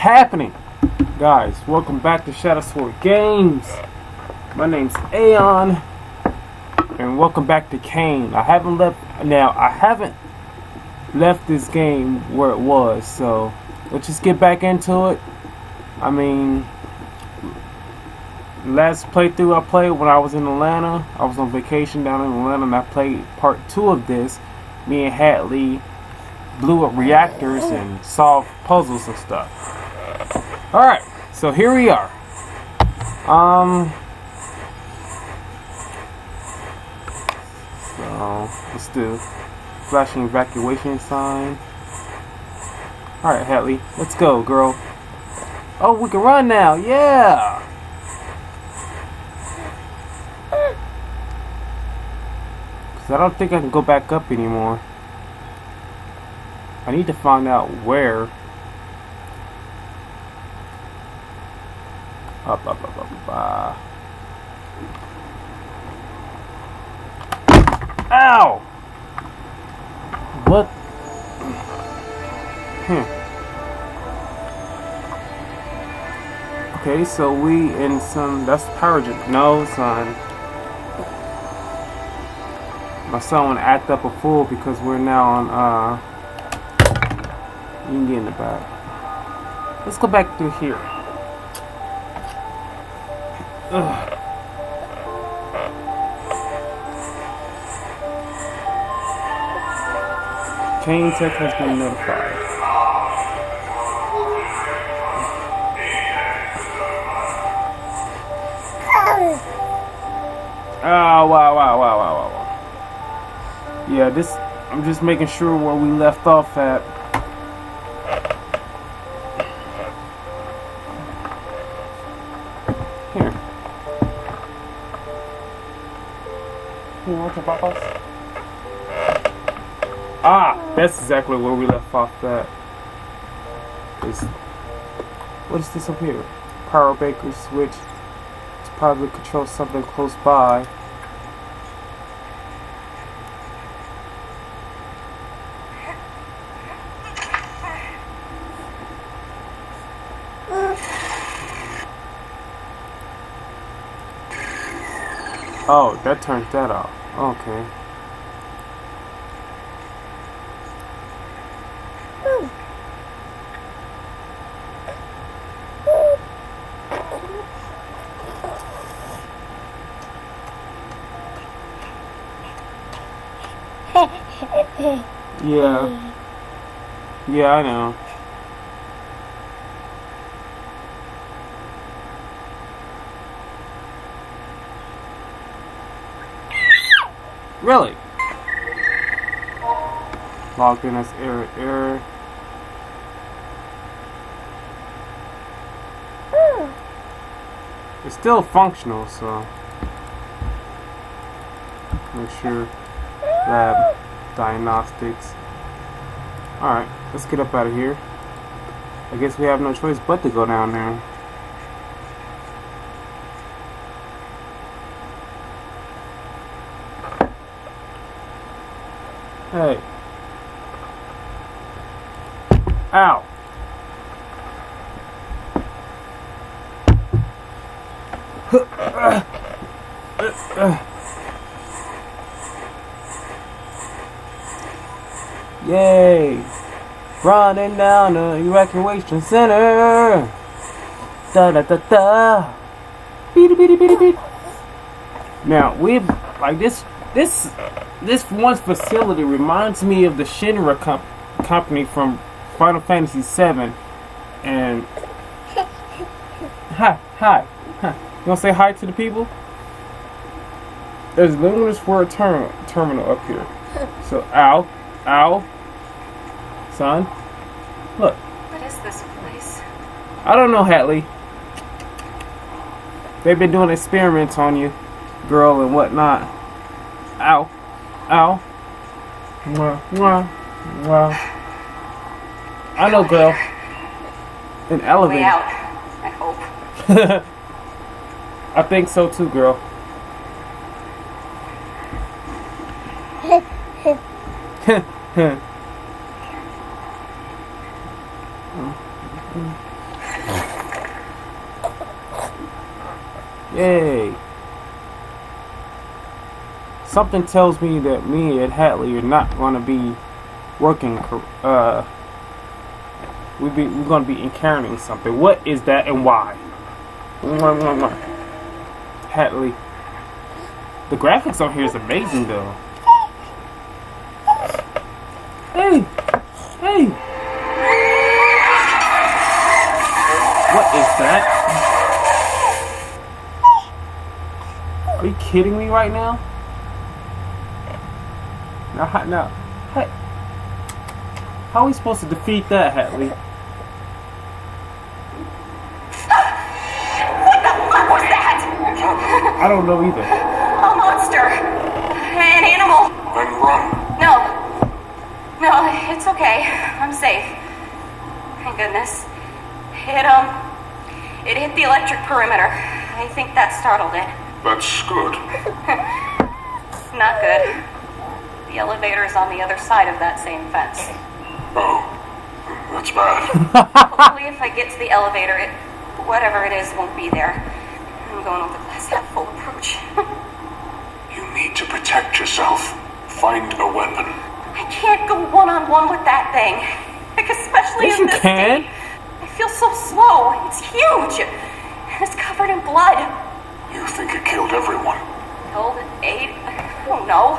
happening? Guys, welcome back to Shadow Sword Games. My name's Aeon, and welcome back to Cayne. I haven't left, now, I haven't left this game where it was, so let's just get back into it. I mean, last playthrough I played when I was in Atlanta, I was on vacation down in Atlanta, and I played part two of this. Me and Hadley blew up reactors and solved puzzles and stuff. Alright, so here we are. Um So let's do flashing evacuation sign. Alright, Hadley, let's go, girl. Oh, we can run now, yeah! Cause I don't think I can go back up anymore. I need to find out where. Up, up, up, up, up. Ow! What? Hmm. Okay, so we in some. That's power gen. No, son. My son want to act up a fool because we're now on, uh. You can get in the back. Let's go back through here. Ugh. Cayne Tech has been notified. Oh, wow, wow, wow, wow, wow, wow. Yeah, this, I'm just making sure where we left off at. Here. You want to pop us? Ah, that's exactly where we left off at. Is what is this up here? Power breaker switch to probably control something close by. Oh, that turns that off. Okay. Yeah. Yeah, I know. Really? Logged in as error, error. It's still functional, so make sure lab diagnostics. Alright, let's get up out of here. I guess we have no choice but to go down there. Hey. Ow. Yay! Running down the evacuation center. Da da da da. Beep beep beep beep. Now we've like this this this one facility reminds me of the Shinra comp- company from Final Fantasy VII. And hi, hi. You wanna say hi to the people? There's Luminous Word term- terminal up here. So, ow, ow, son, look. What is this place? I don't know, Hadley. They've been doing experiments on you, girl, and whatnot. Ow. Ow. Mwah, mwah, mwah. I know, girl. An elevator. Way elevator. out. I hope. I think so too, girl. Oh. Yay! Something tells me that me and Hadley are not going to be working. Uh, we be we're going to be encountering something. What is that and why? Hadley. The graphics on here is amazing though. Kidding me right now? Now, how, now, hey, how are we supposed to defeat that, Hadley? What was that? I don't know either. A monster. An animal. Then run. No. No, it's okay. I'm safe. Thank goodness. It, um, it hit the electric perimeter. I think that startled it. That's good. Not good. The elevator is on the other side of that same fence. Oh, that's bad. Hopefully, if I get to the elevator, it, whatever it is, won't be there. I'm going with a glass half full approach. you need to protect yourself. Find a weapon. I can't go one on one with that thing. Like, especially Yes, in you this can. state. I feel so slow. It's huge. And it's covered in blood. You think it killed everyone. Killed eight? I don't know.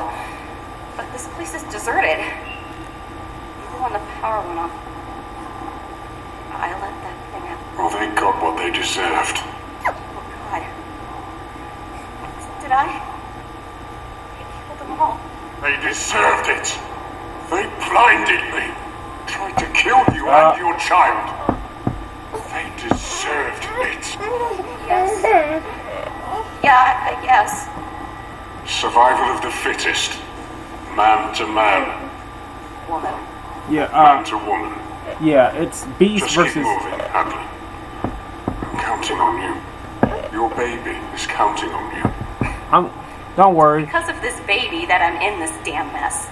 But this place is deserted. Even when the power went off, I let that thing out. Oh, they got what they deserved. Oh, God. Did I? I killed them all. They deserved it. They blinded me. Tried to kill you Uh. and your child. They deserved it. Yes. Yeah, I I guess. Survival of the fittest. Man to man. Woman. Yeah, Man uh, to woman. yeah, it's Beast Just keep versus. moving, Hadley. I'm counting on you. Your baby is counting on you. I'm. Don't worry. Because of this baby that I'm in this damn mess.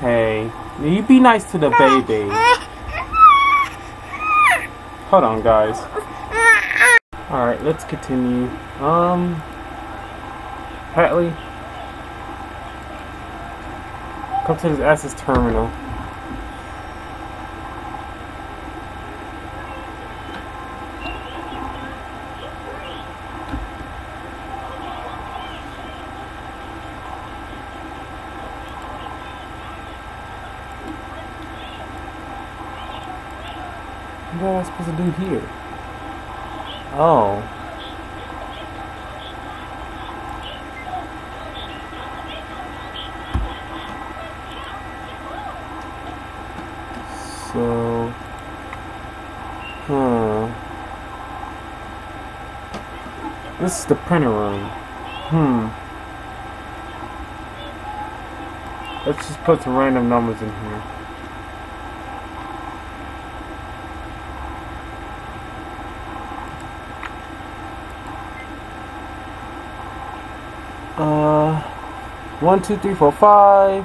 Hey, you be nice to the baby. Hold on, guys. All right, let's continue. Um, Hadley, come to this Access terminal. What am I supposed to do here? Oh. So. Hmm. Is the printer room. Hmm. Let's just put some random numbers in here. Uh, one, two, three, four, five.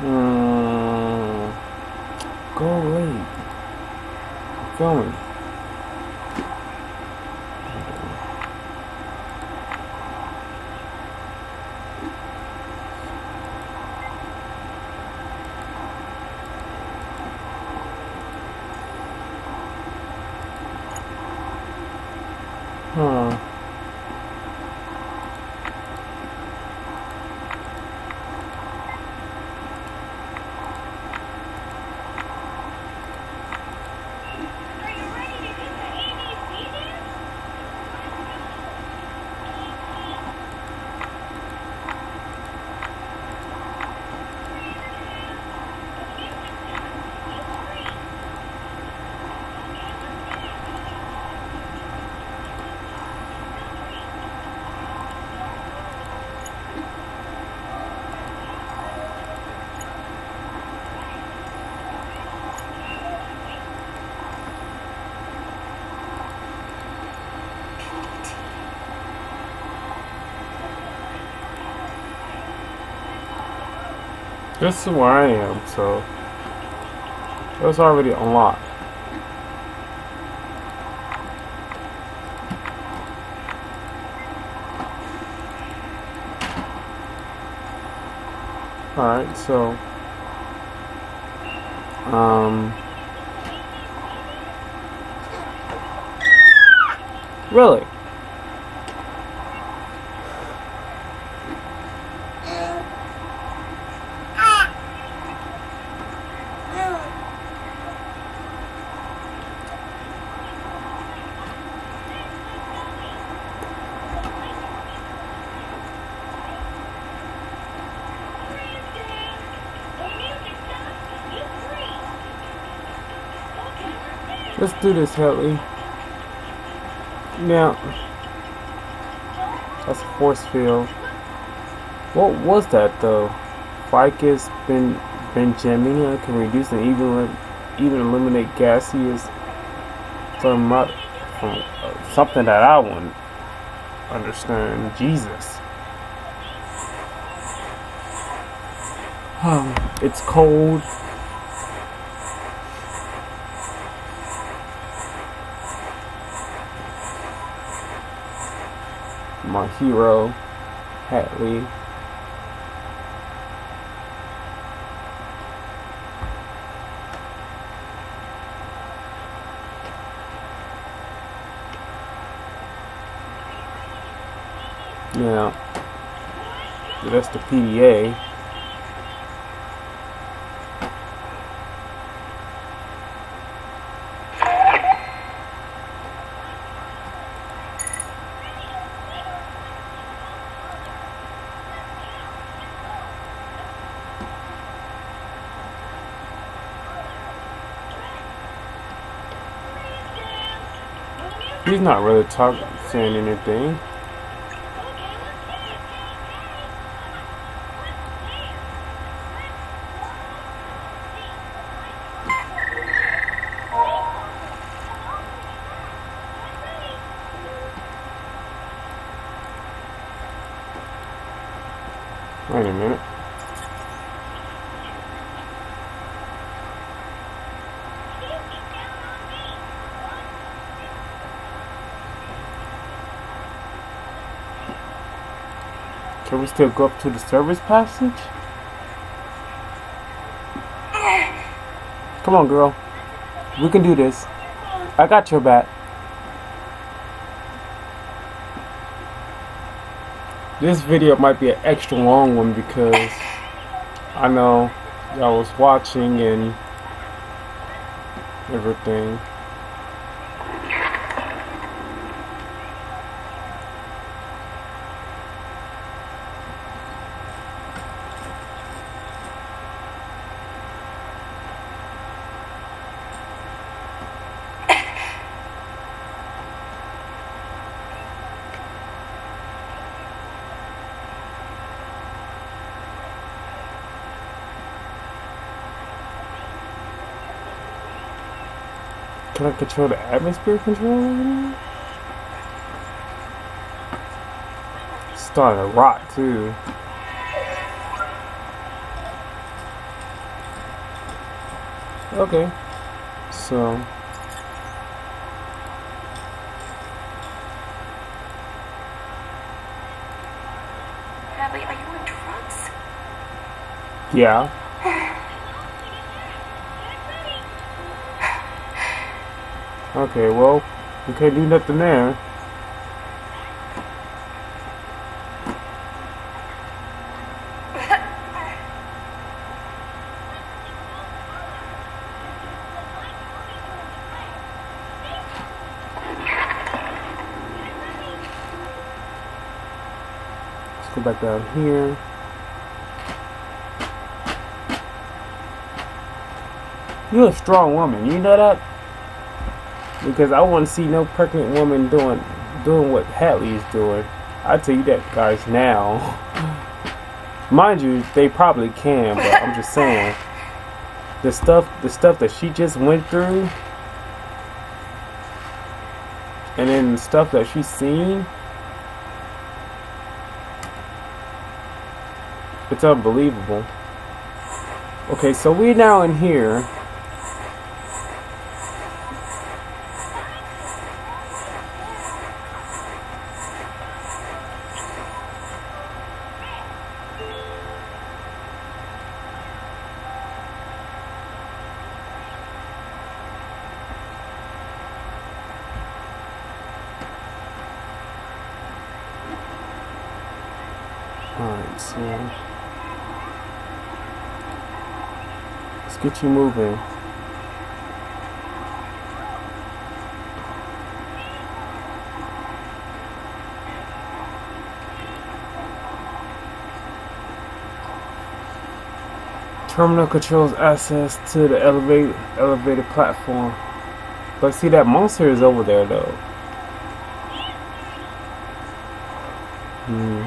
Hmm. Go away. Keep going. Hmm. This is where I am, so it's already unlocked. Alright, so um Really? Let's do this, Helly. Now, that's a force field. What was that though? Ficus ben Benjamina can reduce and even even eliminate gaseous from, from uh, something that I wouldn't understand. Jesus. Um, it's cold. my hero, Hadley. Now, that's the PDA. He's not really talking, saying anything. Wait a minute. We still go up to the service passage? Come on, girl. We can do this. I got your back. This video might be an extra long one because I know y'all was watching and everything. Can I control the atmosphere controller? starting to rot too. Okay. So are you on drugs? yeah. Okay, well, we can't do nothing there. Let's go back down here. You're a strong woman, you know that? Because I want to see no pregnant woman doing doing what Hadley is doing. I tell you that, guys. Now, mind you, they probably can, but I'm just saying the stuff the stuff that she just went through, and then the stuff that she's seen. It's unbelievable. Okay, so we now in here. Alright, so you moving. Terminal controls access to the elevated elevated platform. But see that monster is over there though. Hmm.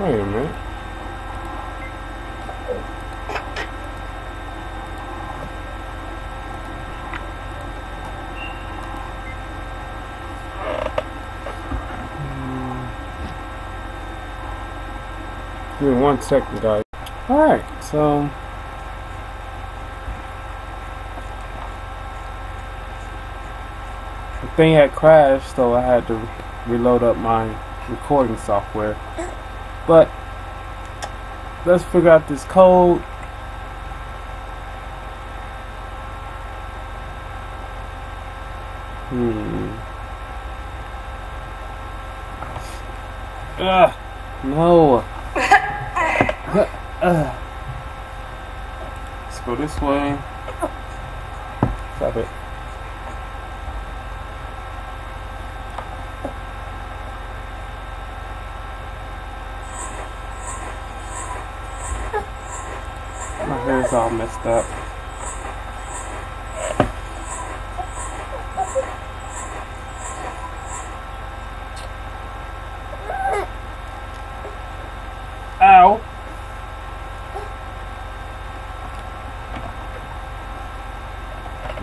Wait a minute. Give me one second, guys. Alright, so. The thing had crashed, so I had to reload up my recording software. But, let's figure out this code. Hmm. Ugh, no. Let's go this way. Stop it. Hair's all messed up. Ow!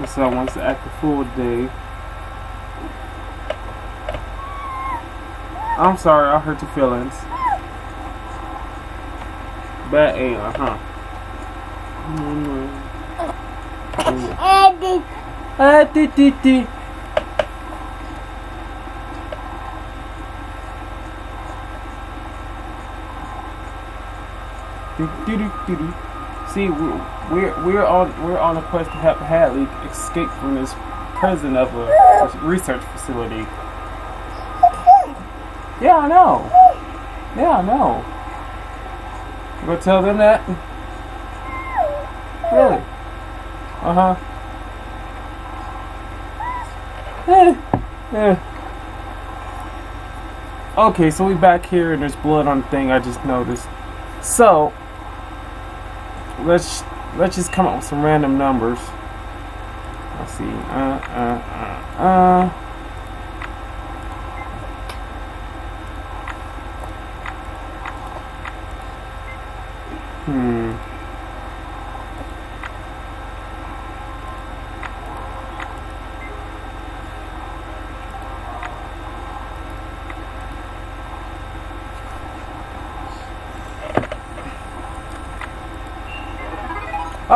So once at the full day. I'm sorry, I hurt your feelings. Bad aim, huh? Ah, do, do, do. See, we- we're we're on we're on a quest to help Hadley escape from this prison of a research facility. Yeah, I know. Yeah, I know. You gonna tell them that? Uh huh. Eh, eh. Okay, so we back here and there's blood on the thing. I just noticed. So let's let's just come up with some random numbers. Let's see. Uh uh uh uh. Hmm.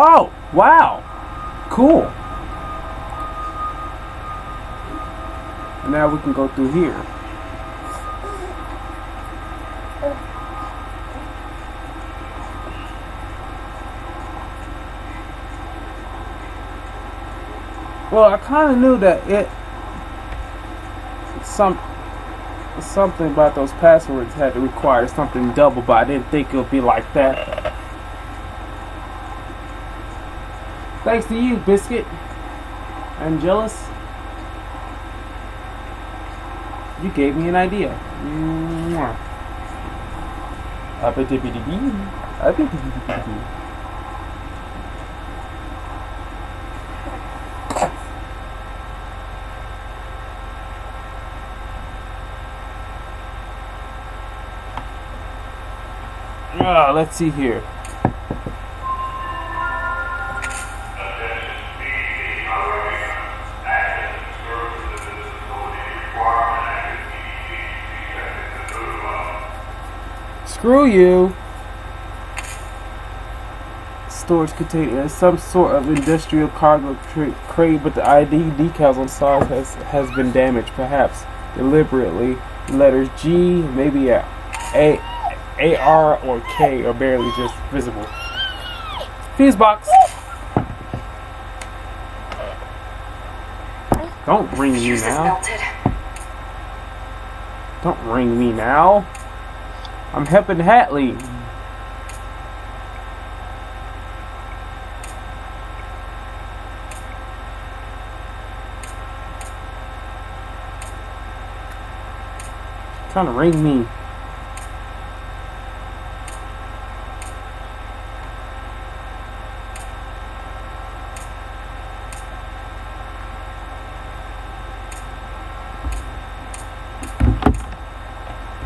Oh, wow. Cool. Now we can go through here. Well, I kind of knew that it some something about those passwords had to require something double, but I didn't think it would be like that. Thanks to you, Biscuit. I'm jealous. You gave me an idea. Ah, let's see here. Screw you. Storage container is some sort of industrial cargo crate, but the ID decals on side has has been damaged, perhaps deliberately. Letters G, maybe a A, A R or K are barely just visible. Fuse box. Don't ring me now. Don't ring me now. I'm helping Hadley. Trying to ring me.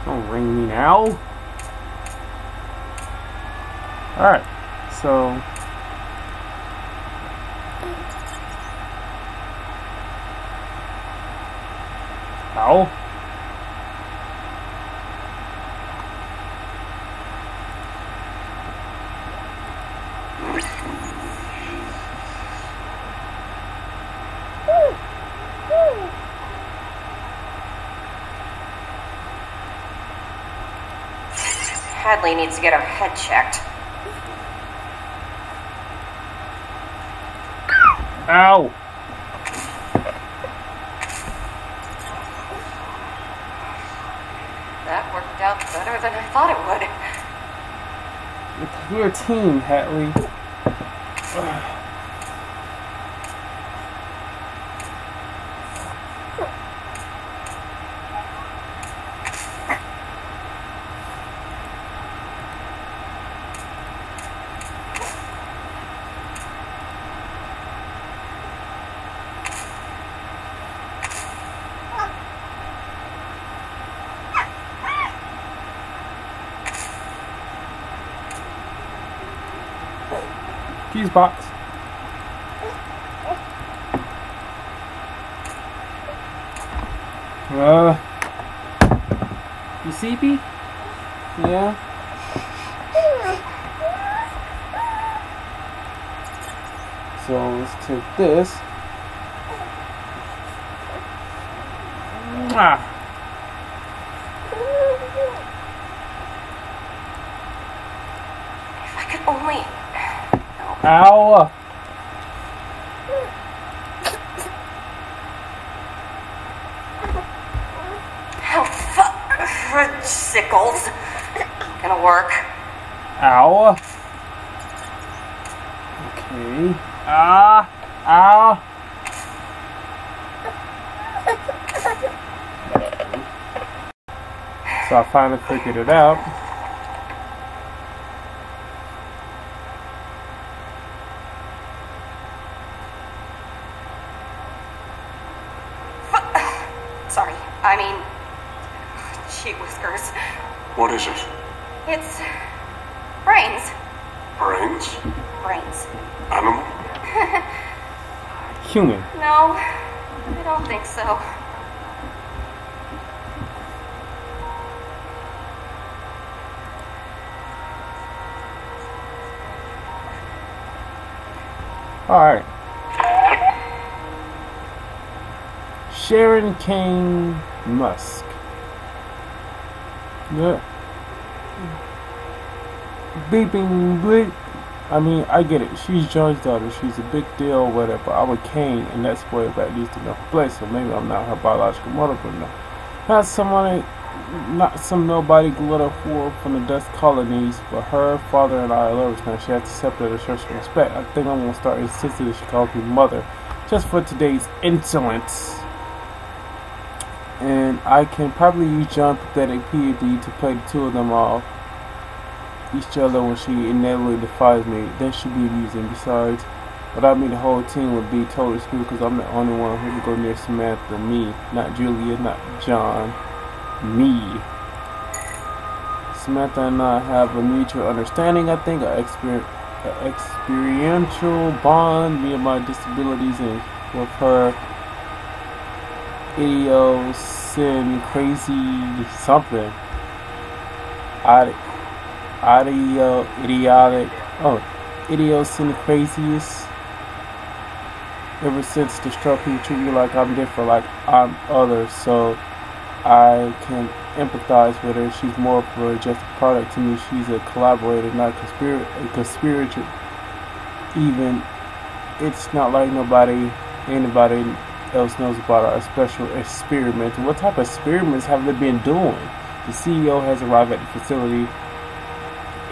Don't ring me now. Alright, so. Ow. Hadley needs to get her head checked. Ow. That worked out better than I thought it would. We're a team, Hadley. Fuse box. Uh, you see me? Yeah. So let's take this. Ah. Ow! Oh, fuck. Sickles. Gonna work. Ow. Okay. Ah! Ah! So I finally figured it out. Alright. Sharon Cayne Musk. Yeah. Beeping bleep. I mean, I get it. She's John's daughter. She's a big deal, whatever. I'm a Cayne, and that's where that needs to know her place. So maybe I'm not her biological mother, but no. Not someone, not some nobody glitter whore from the dust colonies, but her father and I are lovers now. She has to separate her church respect. I think I'm gonna start insisting that she calls me mother, just for today's insolence. And I can probably use John Pathetic PhD to play the two of them off each other when she inevitably defies me. That should be amusing. Besides, without me, the whole team would be totally screwed because I'm the only one who can go near Samantha. Me, not Julia, not John. Me. Samantha and I have a mutual understanding, I think, an exper- experiential bond, me and my disabilities, and with her idiosyncrasy something. I audio idiotic oh idiosyncrasies ever since the stroke he treat me like I'm different like I'm others so I can empathize with her. She's more of a just a product to me. She's a collaborator not conspirator a conspirator. Even it's not like nobody anybody else knows about our special experiment what type of experiments have they been doing? The CEO has arrived at the facility.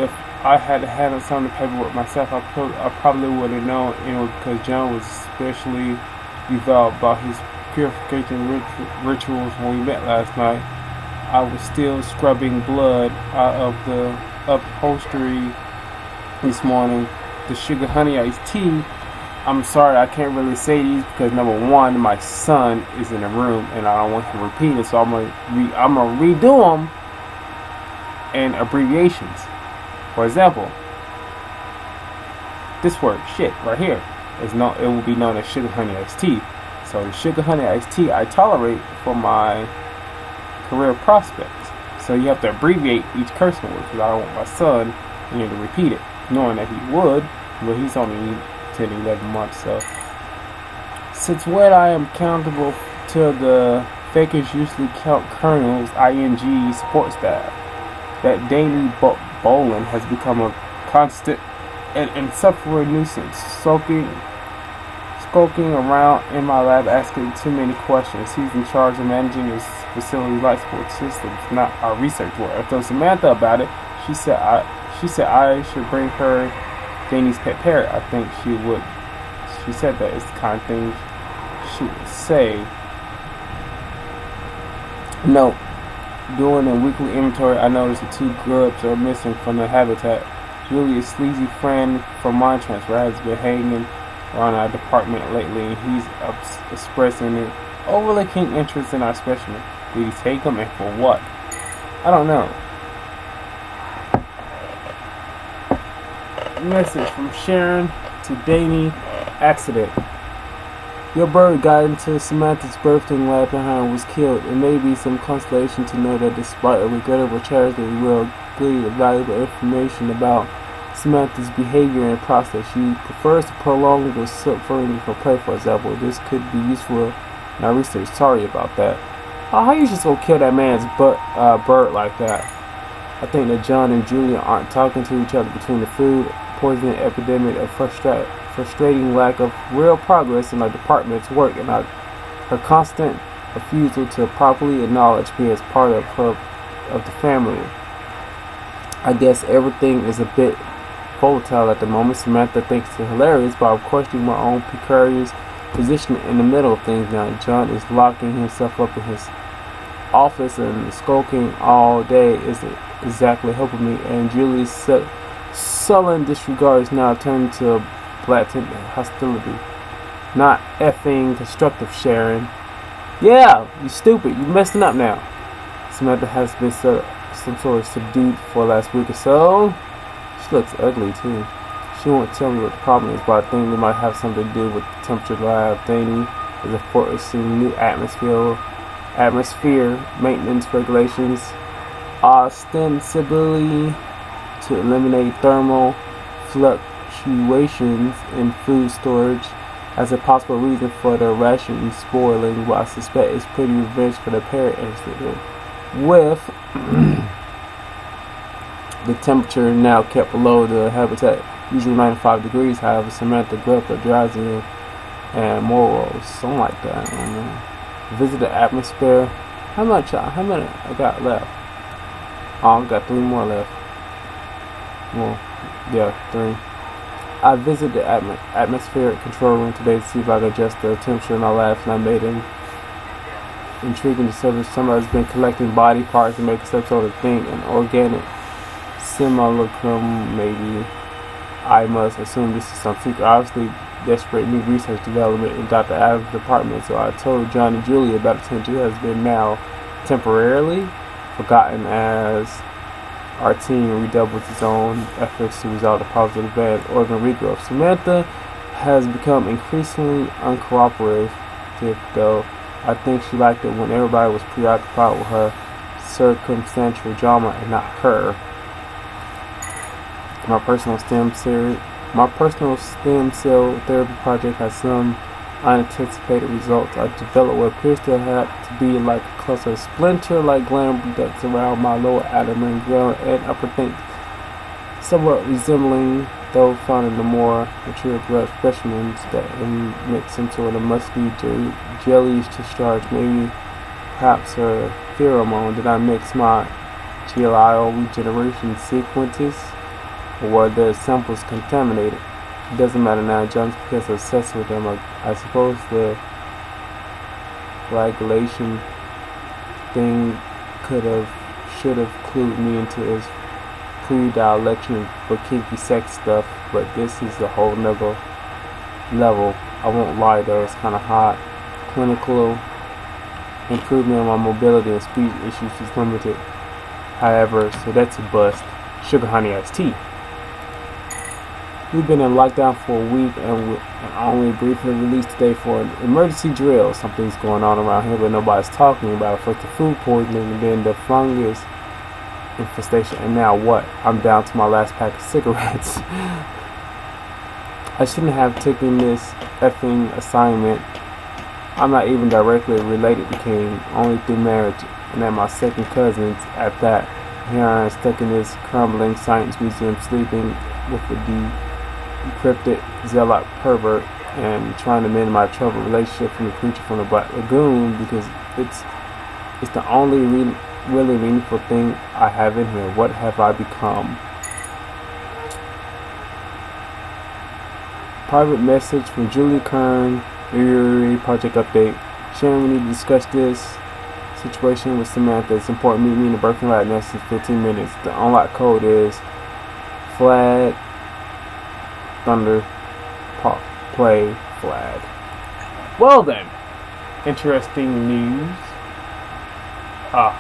If I had handled some of the paperwork myself, I, pro- I probably would have known, you know, because John was especially devout about his purification rit- rituals when we met last night. I was still scrubbing blood out of the upholstery this morning. The sugar honey iced tea. I'm sorry, I can't really say these because number one, my son is in the room and I don't want him to repeat it, so I'm gonna re- I'm gonna redo them in abbreviations. For example, this word shit right here is known it will be known as sugar honey iced tea. So the sugar honey iced tea I tolerate for my career prospects. So you have to abbreviate each cursing word because I don't want my son you know, to repeat it, knowing that he would, but he's only 10, 11 months. So since when I am countable to the fakers usually count colonels, ing support staff, that Bo- Bolin has become a constant and insufferable nuisance, sulking, skulking around in my lab asking too many questions. He's in charge of managing his facility life support systems, not our research work. I told Samantha about it. She said I she said I should bring her Danny's pet parrot. I think she would she said that it's the kind of thing she would say. No, During a weekly inventory, I noticed the two grubs are missing from the habitat. Julia's sleazy friend from Mind Transfer has been hanging around our department lately, and he's expressing an overly keen interest in our specimen. Did he take him, and for what? I don't know. Message from Sharon to Danny. Accident. Your bird got into Samantha's birthing lab and was killed. It may be some consolation to know that despite a regrettable tragedy, we will glean valuable information about Samantha's behavior and process. She prefers to prolong the suffering for play, for example. This could be useful in our research. Sorry about that. Oh, how you just gonna kill that man's butt, uh, bird like that? I think that John and Julia aren't talking to each other between the food poisoning epidemic of frustra- frustrating lack of real progress in our department's work and our, her constant refusal to properly acknowledge me as part of her of the family. I guess everything is a bit volatile at the moment. Samantha thinks it's hilarious, but I'm questioning my own precarious position in the middle of things now. John is locking himself up in his office and skulking all day isn't exactly helping me, and Julie's sullen disregard is now turning to blatant hostility. Not effing constructive sharing. Yeah, you stupid. You're messing up now. Samantha has been so, some sort of subdued for last week or so. Looks ugly too. She won't tell me what the problem is, but I think it might have something to do with the temperature lab thingy is enforcing new atmosphere atmosphere maintenance regulations ostensibly to eliminate thermal fluctuations in food storage as a possible reason for the rations spoiling, what I suspect is pretty revenge for the parent incident. With the temperature now kept below the habitat, usually 95 degrees, however, Samantha grew up Drowsy and Morals, something like that. I don't. Visit the atmosphere. How much? Uh, how many I got left? Oh, I got three more left. Well, yeah, three. I visited the atm atmospheric control room today to see if I could adjust the temperature in my labs, and I made an intriguing discovery. Somebody's been collecting body parts to make some sort of thing, an organic simulacrum, maybe. I must assume this is some secret. Obviously, desperate new research development in Dr. Adams' department, so I told John and Julie about the attention has been now temporarily forgotten as our team redoubles its own efforts to resolve the problems of bad organ regrowth. Samantha has become increasingly uncooperative, though I think she liked it when everybody was preoccupied with her circumstantial drama and not her. My personal stem cell my personal stem cell therapy project has some unanticipated results. I developed what appears to have to be like a cluster of splinter-like gland ducts around my lower abdomen and upper think, somewhat resembling those found in the more mature blood specimens that emit some sort of musky jelly, jellies discharge. Maybe perhaps a pheromone. that I mix my GLIO regeneration sequences? Or the samples contaminated. It doesn't matter now, John's because obsessed with them. I, I suppose the regulation thing could have, should have clued me into his pre-dilection for kinky sex stuff, but this is a whole nother level. I won't lie though, it's kind of hot. Clinical improvement in my mobility and speech issues is limited. However, so that's a bust. Sugar honey iced tea. We've been in lockdown for a week and, only briefly released today for an emergency drill. Something's going on around here, but nobody's talking about it. First the food poisoning, and then the fungus infestation, and now what? I'm down to my last pack of cigarettes. I shouldn't have taken this effing assignment. I'm not even directly related to Cayne, only through marriage, and at my second cousins at that. Here I am stuck in this crumbling science museum, sleeping with the D encrypted zealot pervert and trying to mend my troubled relationship from the creature from the Black Lagoon because it's it's the only re- really meaningful thing I have in here. What have I become? Private message from Julie Kern, Project Update. Sharon, we need to discuss this situation with Samantha. It's important. Meet me in the Birthing Lab next in 15 minutes. The unlock code is flag Thunder pop, play flag. Well then, interesting news. Ah.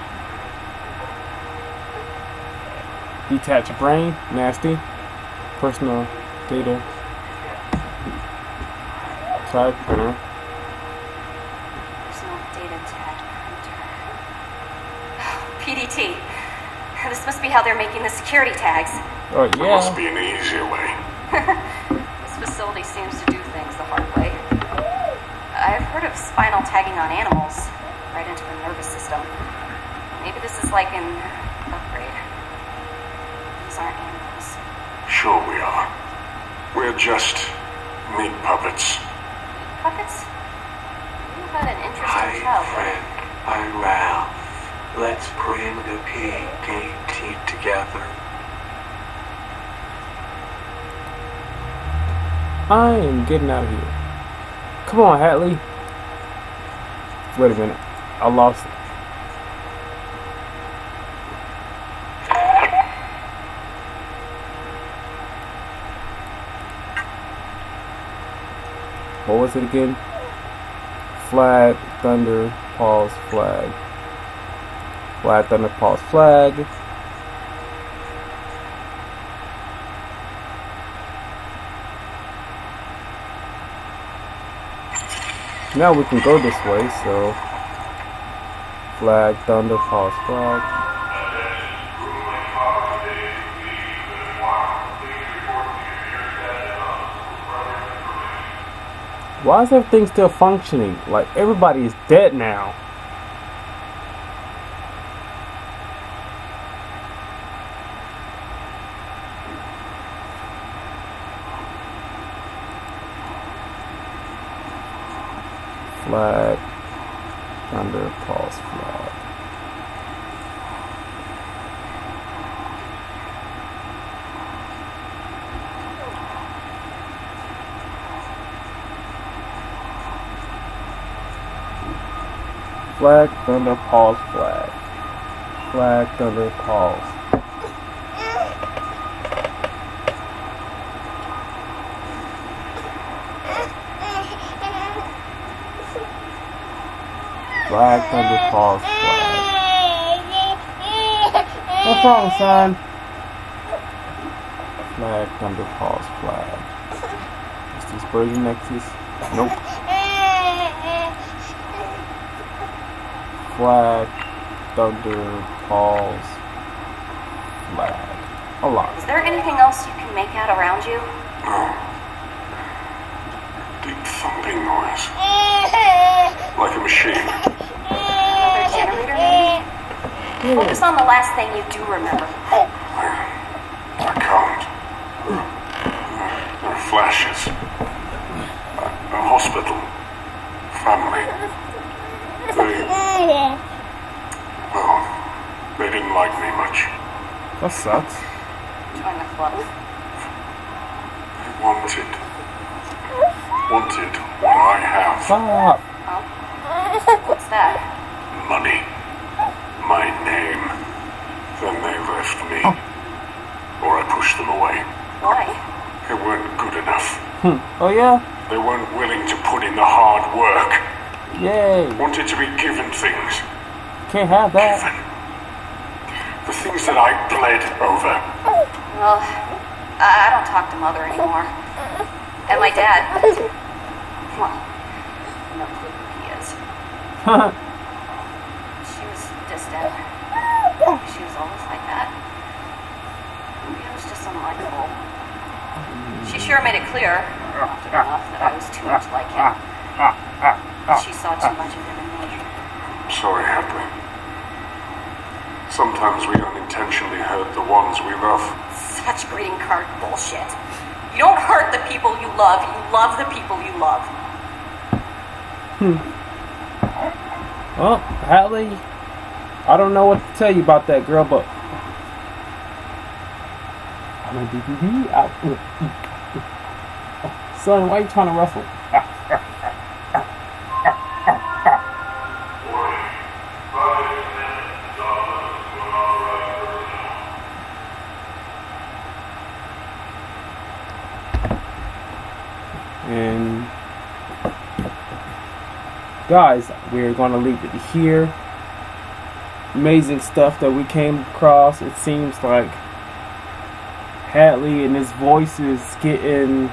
Detached brain, nasty. Personal data. Type printer. Personal data tag printer. PDT. This must be how they're making the security tags. Oh yeah. There must be an easier way. This facility seems to do things the hard way. I've heard of spinal tagging on animals, right into the nervous system. Maybe this is like an upgrade. These aren't animals. Sure we are. We're just meat puppets. Meat puppets? You had an interesting Hi, childhood. friend. I'm Ralph. Let's bring the PDT together. I am getting out of here. Come on, Hadley. Wait a minute. I lost it. What was it again? Flag, thunder, pause, flag. Flag, thunder, pause, flag. Now we can go this way, so flag, thunder, pause, flag. Why is everything still functioning? Like everybody is dead now. Flag, thunder, pause, flag. Flag, thunder, pause, flag. Flag, thunder, pause. Flag, thunder, pause, flag. What's wrong, son? Flag, thunder, pause, flag. Is this Birdie Nexus? Nope. Flag, thunder, pause, flag. A lot. Is there anything else you can make out around you? No. Deep thumping noise. Like a machine. Focus on the last thing you do remember. I, I can't. Flashes. A, a hospital. Family. They, well, they didn't like me much. That sucks. Join the club. They wanted. Wanted what I have. Stop. Oh. What's that? Money. My name. Then they left me. Or I pushed them away. Why? They weren't good enough. Hmm. Oh yeah? They weren't willing to put in the hard work. Yay. Wanted to be given things. Can't have that. Given. The things that I bled over. Well, I I don't talk to mother anymore. And my dad. Well, no clue who he is. She was distant. She was always like that. Maybe I was just unlikable. She sure made it clear, often enough, that I was too much like him. She saw too much of him in me. I'm sorry, Hadley. Sometimes we unintentionally hurt the ones we love. Such greeting card bullshit. You don't hurt the people you love, you love the people you love. Hmm. Well, Hadley, I don't know what to tell you about that girl, but I'm a DVD out. Son, why are you trying to ruffle? And guys, we're going to leave it here. Amazing stuff that we came across. It seems like Hadley and his voice is getting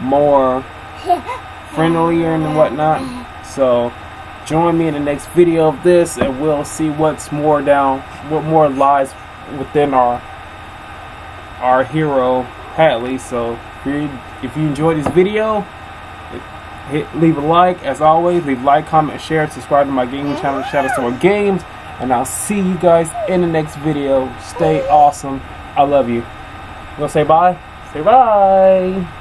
more friendlier and whatnot. So join me in the next video of this, and we'll see what's more down, what more lies within our our hero Hadley. So if you, if you enjoyed this video, hit leave a like. As always leave like comment share. Subscribe to my gaming channel. Shadow Sword Games. And I'll see you guys in the next video. Stay awesome. I love you. You wanna say bye. Say bye